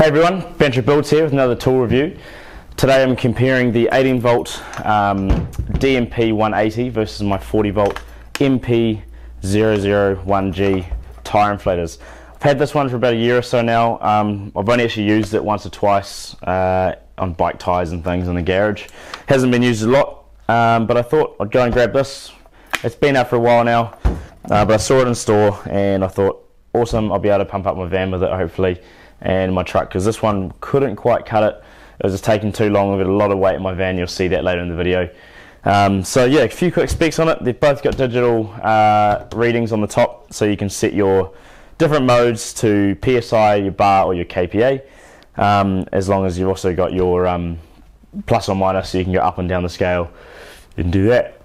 Hey everyone, Bantro Builds here with another tool review. Today I'm comparing the 18 volt um, DMP 180 versus my 40 volt MP001G tire inflators. I've had this one for about a year or so now. Um, I've only actually used it once or twice uh, on bike tires and things in the garage. Hasn't been used a lot, um, but I thought I'd go and grab this. It's been out for a while now, uh, but I saw it in store and I thought, awesome, I'll be able to pump up my van with it hopefully and my truck because this one couldn't quite cut it. It was just taking too long. I've got a lot of weight in my van. You'll see that later in the video. Um, so yeah, a few quick specs on it. They've both got digital uh, readings on the top, so you can set your different modes to PSI, your bar, or your KPA. Um, as long as you've also got your um, plus or minus, so you can go up and down the scale. You can do that.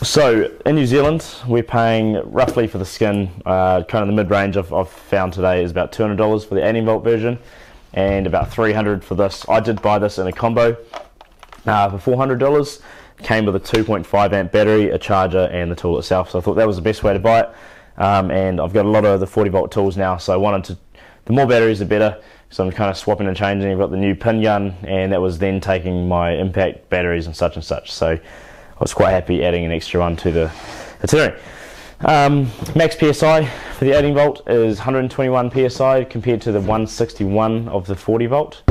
So in New Zealand, we're paying roughly for the skin, uh, kind of the mid-range I've, I've, found today is about $200 for the 18 volt version and about 300 for this. I did buy this in a combo uh, for $400. Came with a 2.5 amp battery, a charger and the tool itself. So I thought that was the best way to buy it. Um, and I've got a lot of the 40 volt tools now, so I wanted to, the more batteries the better. So I'm kind of swapping and changing. I've got the new pin gun and that was then taking my impact batteries and such and such. So I was quite happy adding an extra one to the itinerary. Um, max PSI for the 18 volt is 121 PSI compared to the 161 of the 40 volt.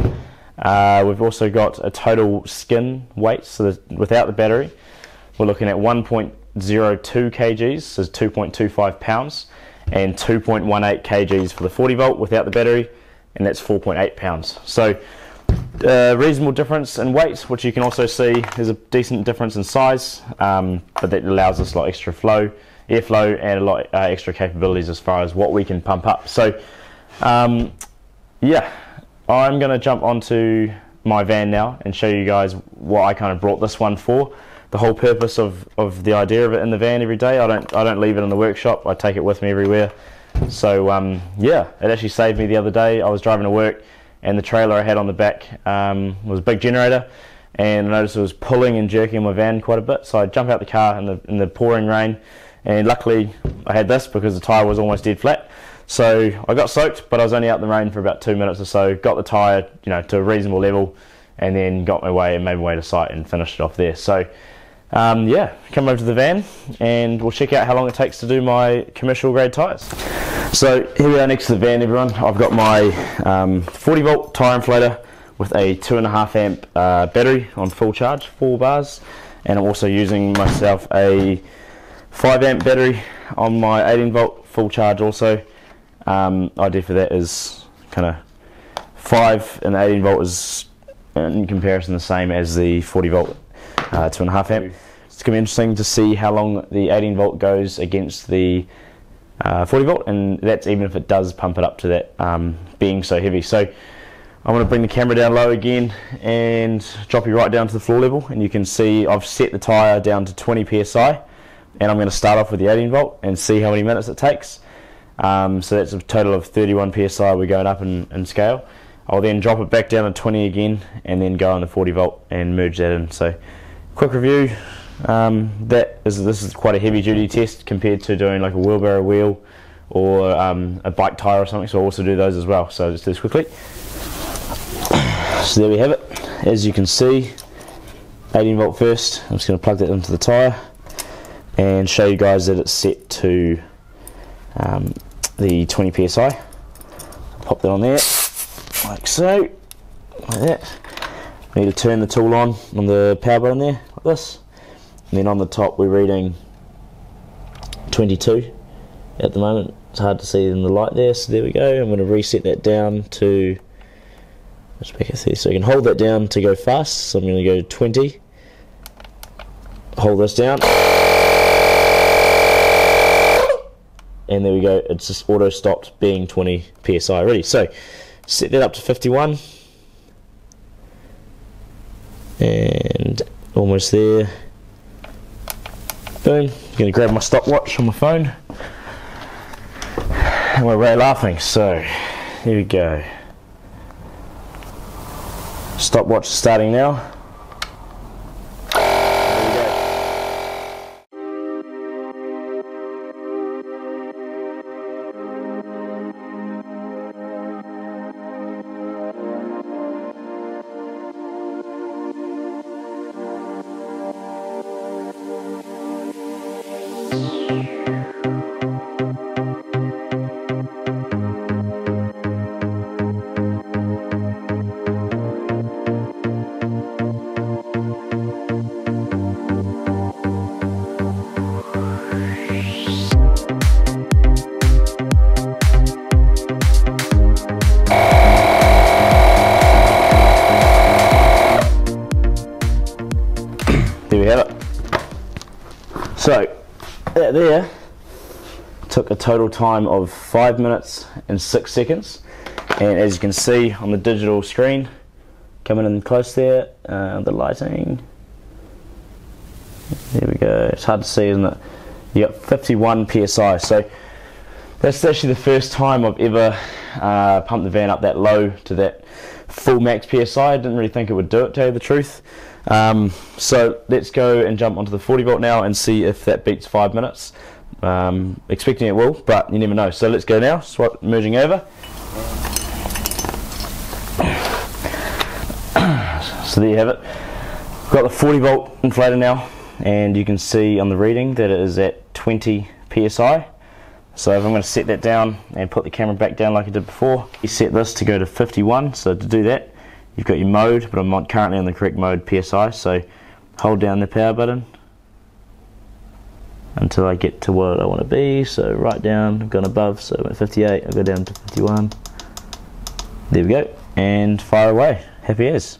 Uh, we've also got a total skin weight, so without the battery, we're looking at 1.02 kgs, so 2.25 pounds, and 2.18 kgs for the 40 volt without the battery, and that's 4.8 pounds. So uh, reasonable difference in weight, which you can also see there's a decent difference in size, um, but that allows us a lot extra flow, airflow, and a lot uh, extra capabilities as far as what we can pump up. So, um, yeah, I'm going to jump onto my van now and show you guys what I kind of brought this one for. The whole purpose of, of the idea of it in the van every day. I don't I don't leave it in the workshop. I take it with me everywhere. So um, yeah, it actually saved me the other day. I was driving to work and the trailer I had on the back um, was a big generator and I noticed it was pulling and jerking my van quite a bit. So I jumped out the car in the, in the pouring rain and luckily I had this because the tyre was almost dead flat. So I got soaked but I was only out in the rain for about two minutes or so got the tyre you know to a reasonable level and then got my way and made my way to site and finished it off there. So um, yeah come over to the van and we'll check out how long it takes to do my commercial grade tyres so here we are next to the van everyone. I've got my um, 40 volt tire inflator with a 2.5 amp uh, battery on full charge, 4 bars. And I'm also using myself a 5 amp battery on my 18 volt full charge also. Um, idea for that is kind of 5 and 18 volt is in comparison the same as the 40 volt uh, 2.5 amp. It's going to be interesting to see how long the 18 volt goes against the uh, 40 volt and that's even if it does pump it up to that um, being so heavy. So I'm going to bring the camera down low again and drop you right down to the floor level and you can see I've set the tyre down to 20 psi and I'm going to start off with the 18 volt and see how many minutes it takes. Um, so that's a total of 31 psi we're going up in, in scale. I'll then drop it back down to 20 again and then go on the 40 volt and merge that in. So quick review, um, that is this is quite a heavy duty test compared to doing like a wheelbarrow wheel or um, a bike tire or something. So I also do those as well. So just do this quickly. So there we have it. As you can see, 18 volt first. I'm just going to plug that into the tire and show you guys that it's set to um, the 20 psi. Pop that on there, like so, like that. Need to turn the tool on on the power button there, like this. And then on the top we're reading 22 at the moment. It's hard to see in the light there, so there we go. I'm going to reset that down to let's back there. So you can hold that down to go fast. So I'm going to go 20. Hold this down. And there we go. It's just auto stopped being 20 psi already. So set that up to 51. And almost there. I'm to grab my stopwatch on my phone. And we're really laughing. So, here we go. Stopwatch starting now. Total time of 5 minutes and 6 seconds. And as you can see on the digital screen, coming in close there, uh, the lighting. There we go. It's hard to see, isn't it? You got 51 psi. So that's actually the first time I've ever uh, pumped the van up that low to that full max psi. I didn't really think it would do it, to tell you the truth. Um, so let's go and jump onto the 40 volt now and see if that beats five minutes. Um, expecting it will, but you never know. So let's go now. Swap merging over. So there you have it. Got the 40 volt inflator now, and you can see on the reading that it is at 20 psi. So if I'm going to set that down and put the camera back down like I did before, you set this to go to 51. So to do that, you've got your mode, but I'm currently on the correct mode PSI. So hold down the power button until I get to what I want to be. So right down, I've gone above, so I'm at 58, I'll go down to 51. There we go, and fire away. Happy as.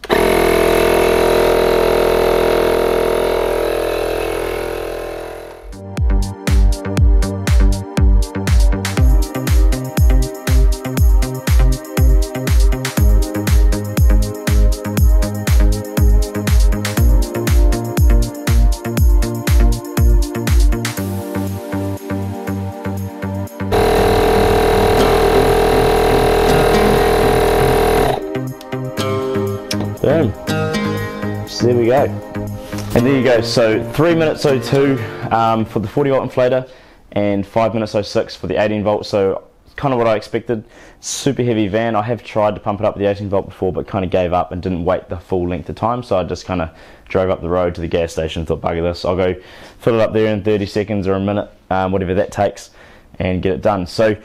And there you go. So 3 minutes 02 um, for the 40 volt inflator and 5 minutes 06 for the 18 volt. So kind of what I expected. Super heavy van. I have tried to pump it up with the 18 volt before, but kind of gave up and didn't wait the full length of time. So I just kind of drove up the road to the gas station. Thought, bugger this. I'll go fill it up there in 30 seconds or a minute, um, whatever that takes, and get it done. So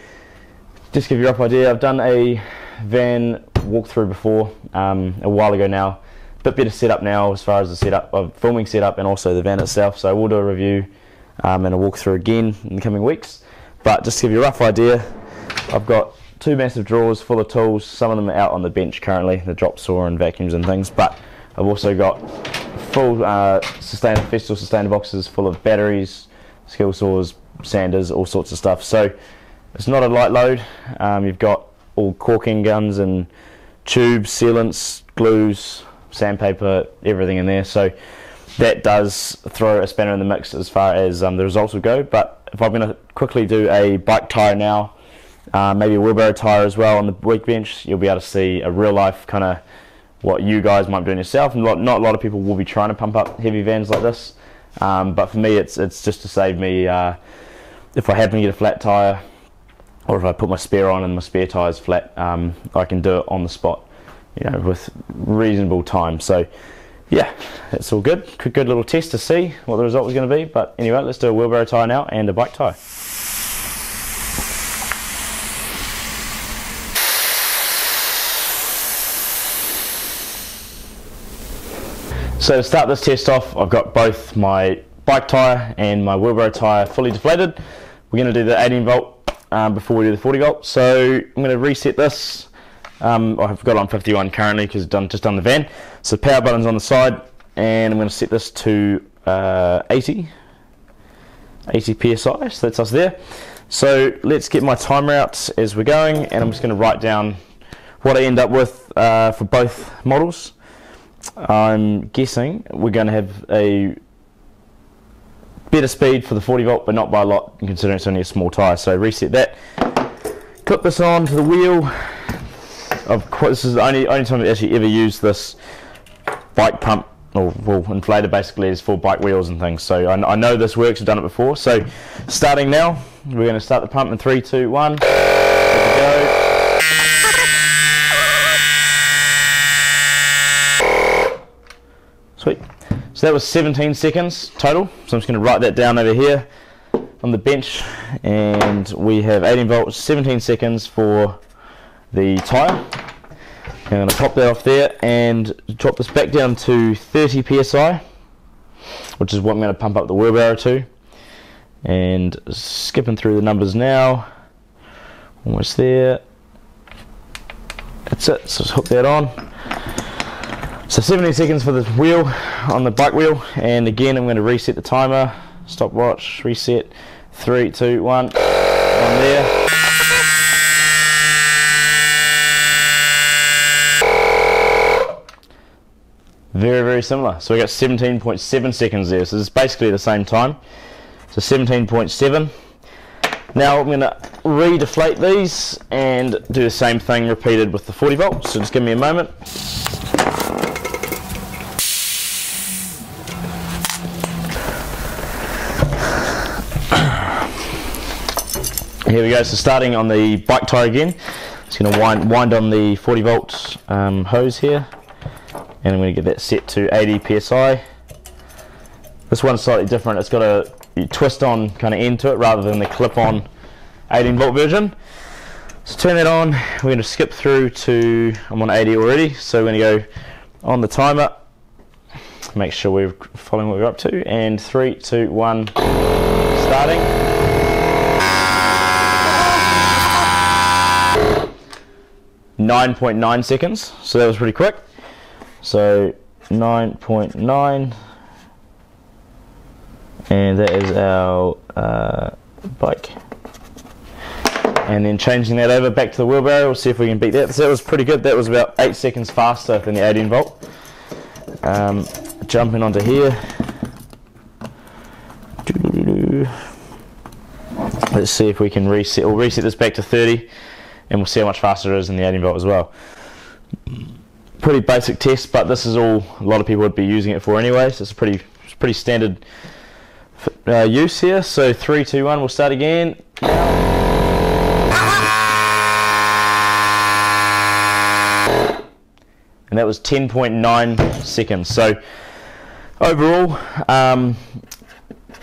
just give you a rough idea. I've done a van walkthrough before um, a while ago now. Bit better setup now as far as the setup of filming setup and also the van itself. So we'll do a review um, and a walkthrough again in the coming weeks. But just to give you a rough idea, I've got two massive drawers full of tools. Some of them are out on the bench currently, the drop saw and vacuums and things. But I've also got full uh, sustain Festool Systainer boxes full of batteries, skill saws, sanders, all sorts of stuff. So it's not a light load. Um, you've got all caulking guns and tubes, sealants, glues, sandpaper, everything in there. So that does throw a spanner in the mix as far as um, the results will go. But if I'm going to quickly do a bike tyre now, uh, maybe a wheelbarrow tyre as well on the workbench, you'll be able to see a real life kind of what you guys might be doing yourself. Not, not a lot of people will be trying to pump up heavy vans like this. Um, but for me, it's it's just to save me uh, if I happen to get a flat tyre or if I put my spare on and my spare tyre is flat, um, I can do it on the spot, you know, with reasonable time. So, yeah, it's all good. Good, little test to see what the result was going to be. But anyway, let's do a wheelbarrow tyre now and a bike tyre. So to start this test off, I've got both my bike tyre and my wheelbarrow tyre fully deflated. We're going to do the 18 volt um, before we do the 40 volt. So I'm going to reset this. Um, I've got on 51 currently because I've just done the van. So power button's on the side and I'm going to set this to uh, 80, 80 psi, so that's us there. So let's get my timer out as we're going and I'm just going to write down what I end up with uh, for both models. I'm guessing we're going to have a better speed for the 40 volt, but not by a lot, considering it's only a small tyre. So reset that. Clip this on to the wheel. Of course, this is the only only time I've actually ever used this bike pump or well, inflator basically is for bike wheels and things. So I, I know this works. I've done it before. So starting now, we're going to start the pump in three, two, one. go. Sweet. So that was 17 seconds total. So I'm just going to write that down over here. on the bench and we have 18 volts, 17 seconds for the tyre. I'm going to pop that off there and drop this back down to 30 psi, which is what I'm going to pump up the wheelbarrow to. And skipping through the numbers now, almost there. That's it, so just hook that on. So 70 seconds for the wheel on the bike wheel, and again I'm going to reset the timer, stopwatch, reset, three, two, one, on there. Very, similar. So we got 17.7 seconds there. So it's basically the same time. So 17.7. Now I'm going to re-deflate these and do the same thing repeated with the 40 volts. So just give me a moment. Here we go. So starting on the bike tire again. Just going to wind, wind on the 40 volt um, hose here and I'm going to get that set to 80 psi. This one's slightly different. It's got a twist on kind of end to it rather than the clip on 18 volt version. So turn that on. We're going to skip through to, I'm on 80 already, so we're going to go on the timer. Make sure we're following what we're up to. And three, two, one, starting. Nine point nine seconds, so that was pretty quick. So 9.9 and that is our uh, bike. And then changing that over back to the wheelbarrow we'll see if we can beat that. So that was pretty good. That was about 8 seconds faster than the 18 volt. Um, jumping onto here. Let's see if we can reset we'll reset this back to 30 and we'll see how much faster it is in the 18 volt as well pretty basic test, but this is all a lot of people would be using it for anyway, so it's a pretty, it's pretty standard uh, use here. So three, two, one, we'll start again. And that was 10.9 seconds. So overall, um,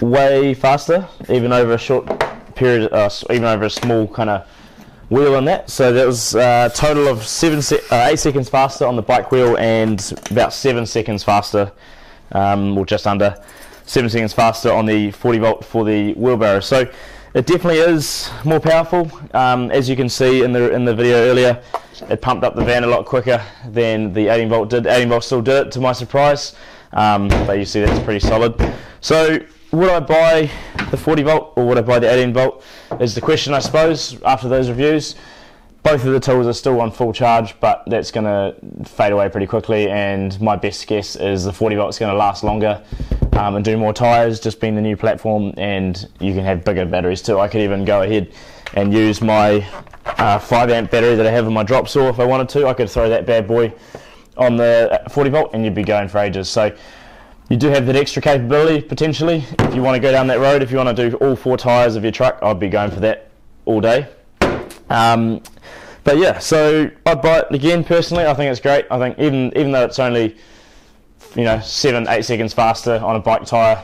way faster, even over a short period, uh, even over a small kind of wheel on that. So that was a uh, total of seven se uh, eight seconds faster on the bike wheel and about seven seconds faster, um, or just under seven seconds faster on the 40 volt for the wheelbarrow. So it definitely is more powerful. Um, as you can see in the in the video earlier, it pumped up the van a lot quicker than the 18 volt did. 18 volt still did it to my surprise, um, but you see that's pretty solid. So would I buy the 40 volt or would I buy the 18 volt is the question I suppose after those reviews. Both of the tools are still on full charge but that's going to fade away pretty quickly and my best guess is the 40 volt is going to last longer um, and do more tyres just being the new platform and you can have bigger batteries too. I could even go ahead and use my uh, 5 amp battery that I have in my drop saw if I wanted to. I could throw that bad boy on the 40 volt and you'd be going for ages. So you do have that extra capability potentially. If you want to go down that road, if you want to do all four tyres of your truck, I'd be going for that all day. Um, but yeah, so I'd buy it again personally. I think it's great. I think even even though it's only you know seven eight seconds faster on a bike tyre,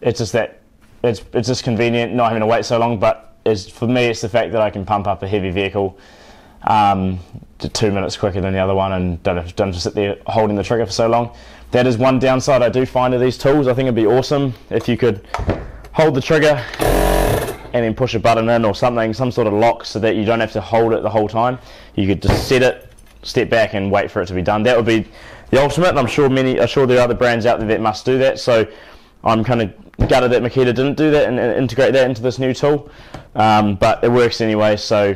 it's just that it's it's just convenient not having to wait so long. But for me, it's the fact that I can pump up a heavy vehicle um, two minutes quicker than the other one and don't have, don't have to sit there holding the trigger for so long that is one downside I do find of these tools. I think it'd be awesome if you could hold the trigger and then push a button in or something, some sort of lock so that you don't have to hold it the whole time. You could just set it, step back and wait for it to be done. That would be the ultimate and I'm sure many, I'm sure there are other brands out there that must do that. So I'm kind of gutted that Makita didn't do that and, integrate that into this new tool. Um, but it works anyway, so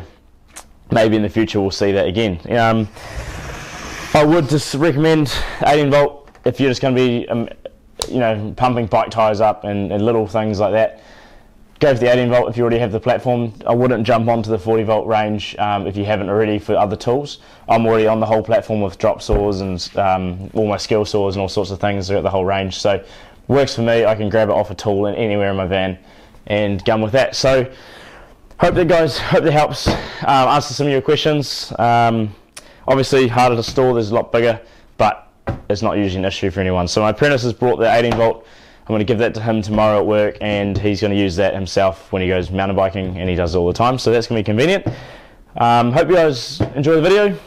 maybe in the future we'll see that again. Um, I would just recommend 18 volt if you're just going to be, um, you know, pumping bike tyres up and, and, little things like that, go for the 18 volt if you already have the platform. I wouldn't jump onto the 40 volt range um, if you haven't already for other tools. I'm already on the whole platform with drop saws and um, all my skill saws and all sorts of things. I've the whole range, so works for me. I can grab it off a tool and anywhere in my van and gun with that. So hope that guys, hope that helps um, answer some of your questions. Um, obviously harder to store. There's a lot bigger, but it's not usually an issue for anyone. So my apprentice has brought the 18 volt I'm going to give that to him tomorrow at work, and he's going to use that himself when he goes mountain biking, and he does it all the time. So that's going to be convenient. Um, hope you guys enjoy the video.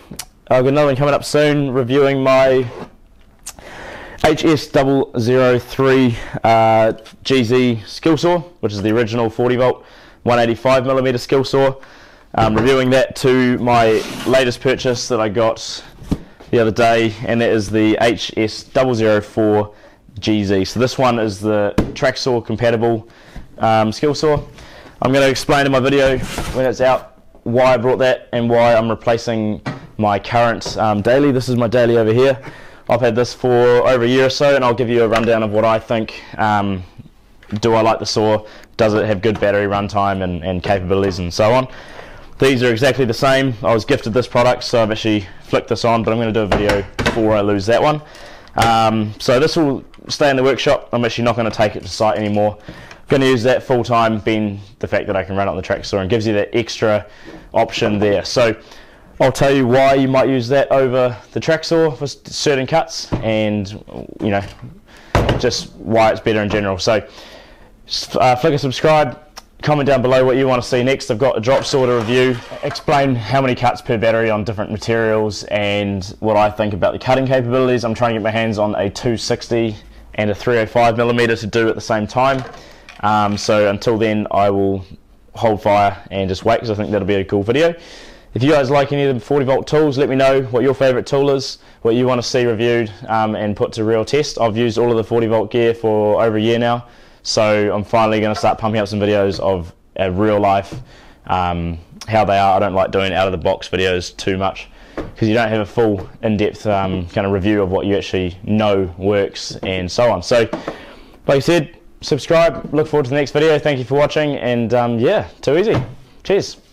I've got another one coming up soon, reviewing my HS003 uh, GZ skill saw, which is the original 40 volt 185 millimeter skill saw. Um, reviewing that to my latest purchase that I got the other day, and that is the HS004 GZ. So this one is the track saw compatible um, skill saw. I'm going to explain in my video when it's out why I brought that and why I'm replacing my current um, daily. This is my daily over here. I've had this for over a year or so, and I'll give you a rundown of what I think. Um, do I like the saw? Does it have good battery runtime and, and capabilities and so on? These are exactly the same. I was gifted this product, so I've actually flicked this on, but I'm going to do a video before I lose that one. Um, so this will stay in the workshop. I'm actually not going to take it to site anymore. I'm going to use that full time, being the fact that I can run it on the track saw and gives you that extra option there. So I'll tell you why you might use that over the track saw for certain cuts and you know just why it's better in general. So uh, flick a subscribe, comment down below what you want to see next. I've got a drop to review, explain how many cuts per battery on different materials and what I think about the cutting capabilities. I'm trying to get my hands on a 260 and a 305 millimeter to do at the same time. Um, so until then I will hold fire and just wait because I think that'll be a cool video. If you guys like any of the 40 volt tools, let me know what your favorite tool is, what you want to see reviewed um, and put to real test. I've used all of the 40 volt gear for over a year now, so I'm finally going to start pumping up some videos of uh, real life, um, how they are. I don't like doing out of the box videos too much because you don't have a full in-depth um, kind of review of what you actually know works and so on. So, like I said, subscribe, look forward to the next video. Thank you for watching, and um, yeah, too easy. Cheers.